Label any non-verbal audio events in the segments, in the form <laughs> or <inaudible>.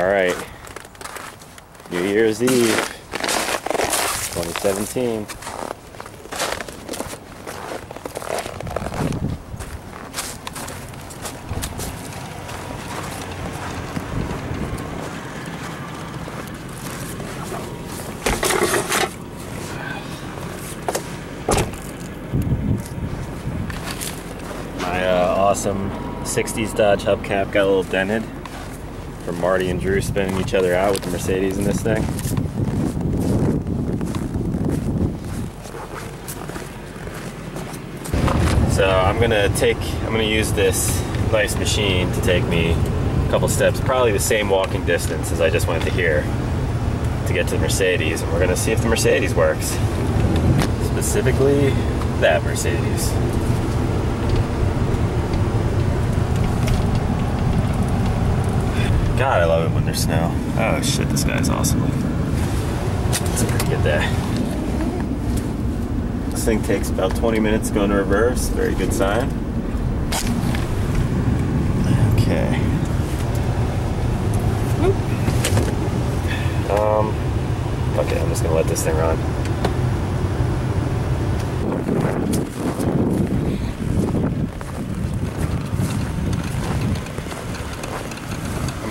All right. New Year's Eve 2017. My uh, awesome 60s Dodge hubcap got a little dented from Marty and Drew spinning each other out with the Mercedes in this thing. So I'm gonna take, I'm gonna use this nice machine to take me a couple steps, probably the same walking distance as I just went to here to get to the Mercedes, and we're gonna see if the Mercedes works. Specifically, that Mercedes. God, I love it when there's snow. Oh shit, this guy's awesome. It's a pretty good day. This thing takes about 20 minutes to go in reverse. Very good sign. Okay. Um, fuck it, I'm just gonna let this thing run.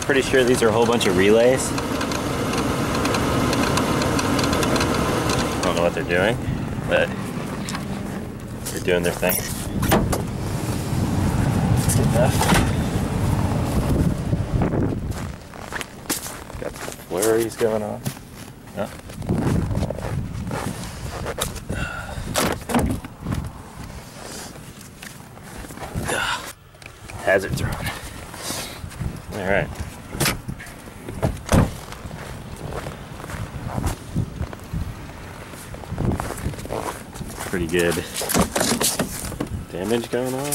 Pretty sure these are a whole bunch of relays. I don't know what they're doing, but they're doing their thing. Got the flurries going on. Oh. Hazard thrown. All right. Pretty good damage going on.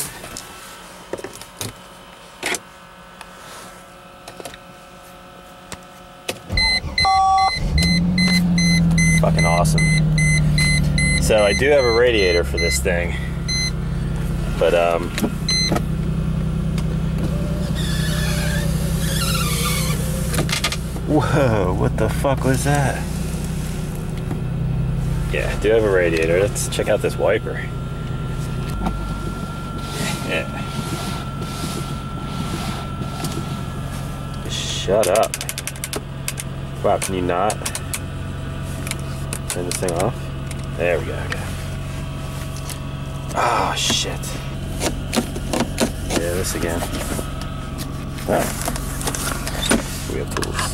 Fucking awesome. So I do have a radiator for this thing, but um, Whoa, what the fuck was that? Yeah, do have a radiator. Let's check out this wiper. Yeah. Shut up. Wow, can you not turn this thing off? There we go, okay. Oh, shit. Yeah, this again. Oh. We have tools.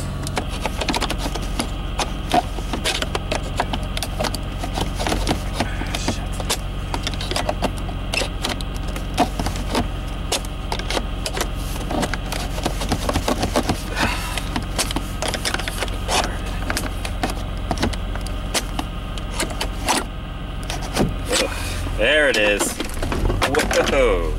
There it is. Whoa.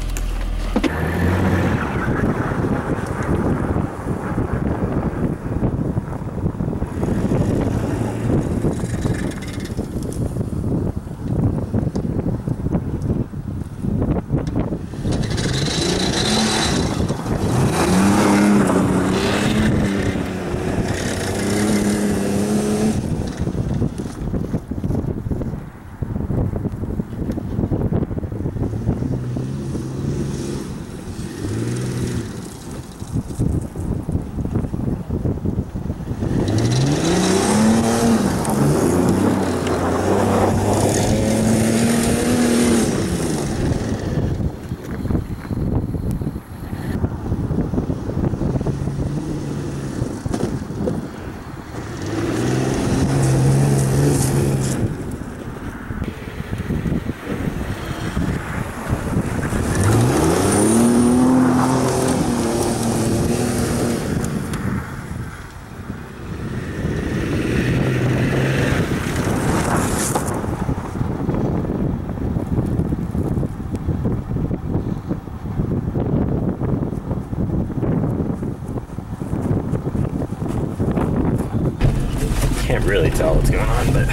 can't really tell what's going on, but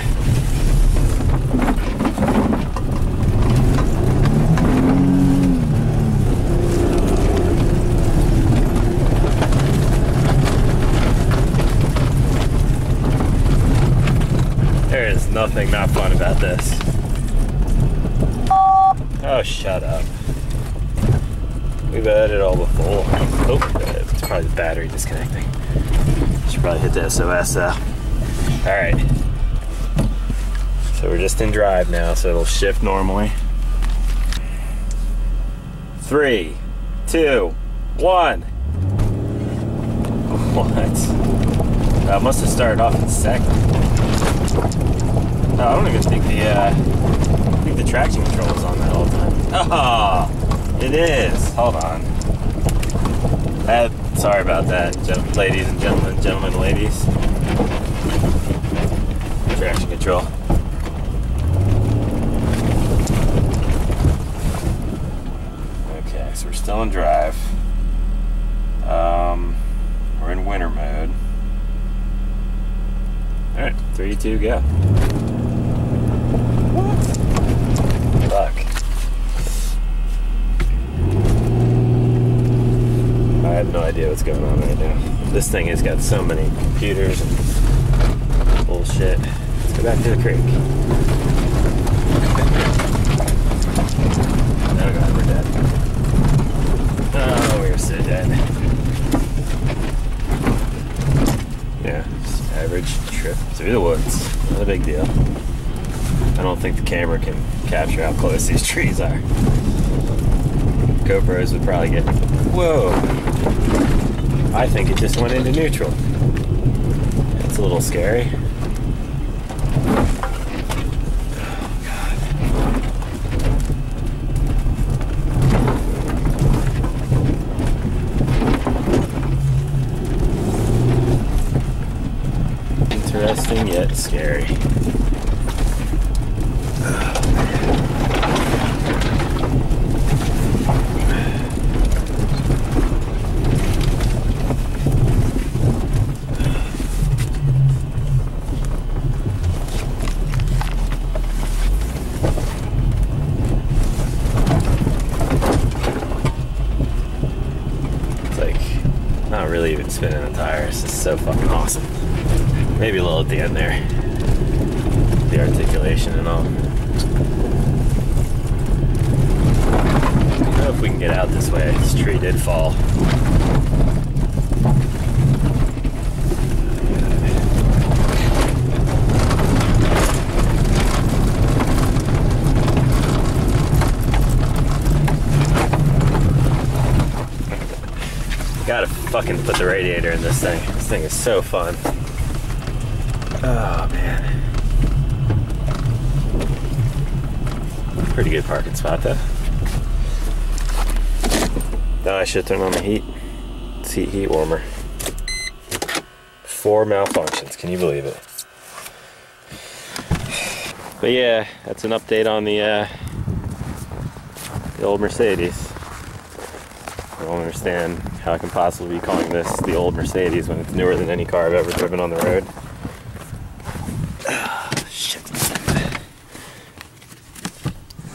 There is nothing not fun about this. Oh, shut up. We've had it all before. Oh, it's probably the battery disconnecting. Should probably hit the SOS though. All right. So we're just in drive now, so it'll shift normally. Three, two, one. <laughs> What? That must have started off in second. No, I don't even think the uh, I think the traction control is on that all the time. Oh, <laughs> it is. Hold on. Uh, sorry about that, ladies and gentlemen, gentlemen, ladies. Traction control. Okay, so we're still in drive. Um, we're in winter mode. All right, three, two, go. Fuck. I have no idea what's going on right now. This thing has got so many computers Let's go back to the creek. Oh god, we're dead. Oh, we're so dead. Yeah, just average trip through the woods. Not a big deal. I don't think the camera can capture how close these trees are. GoPros would probably get. Whoa! I think it just went into neutral. It's a little scary. Scary. It's like not really even spinning the tires. It's so fucking awesome. Maybe a little at the end there. The articulation and all. If we can get out this way. This tree did fall. Gotta fucking put the radiator in this thing. This thing is so fun. Oh man. Pretty good parking spot though. Now I should turn on the heat. It's heat heat warmer. Four malfunctions, can you believe it? But yeah, that's an update on the uh, the old Mercedes. I don't understand how I can possibly be calling this the old Mercedes when it's newer than any car I've ever driven on the road. Shit.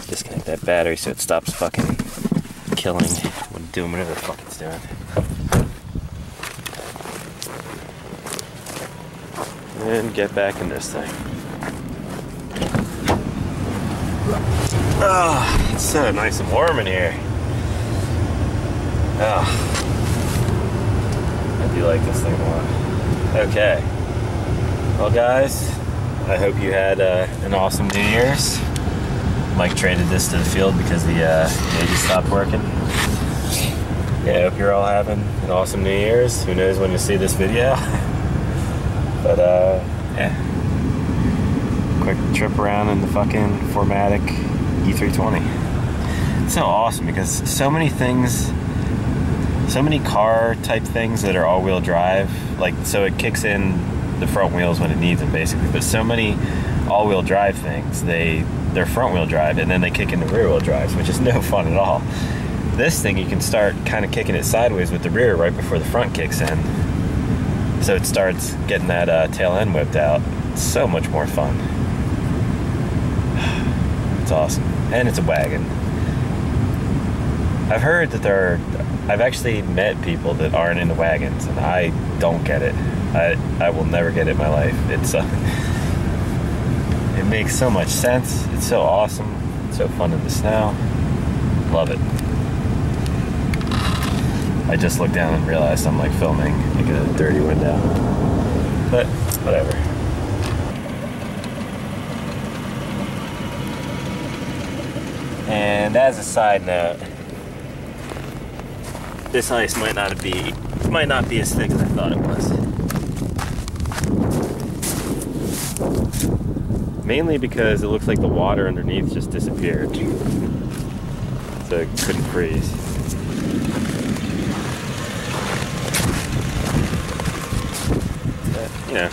Disconnect that battery so it stops fucking killing when doing whatever the fuck it's doing. And get back in this thing. Ah, it's so nice and warm in here. Ah, I do like this thing a lot. Okay. Well, guys, I hope you had uh, an awesome New Year's. Mike traded this to the field because the uh, gauges stopped working. Yeah, I hope you're all having an awesome New Year's. Who knows when you see this video? <laughs> but uh, yeah, quick trip around in the fucking 4Matic E320. It's so awesome because so many things, so many car type things that are all-wheel drive. Like, so it kicks in the front wheels when it needs them, basically. But so many all-wheel drive things, they they're front-wheel drive and then they kick into rear-wheel drives, which is <laughs> no fun at all. This thing, you can start kind of kicking it sideways with the rear right before the front kicks in. So it starts getting that uh, tail end whipped out. So much more fun. <sighs> It's awesome. And it's a wagon. I've heard that there are, I've actually met people that aren't into wagons, and I don't get it. I, I will never get it in my life. It's, uh, It makes so much sense. It's so awesome. It's so fun in the snow. Love it. I just looked down and realized I'm like filming like a dirty window. But whatever. And as a side note, this ice might not be might not be as thick as I thought it was. Mainly because it looks like the water underneath just disappeared. So it couldn't freeze. Know,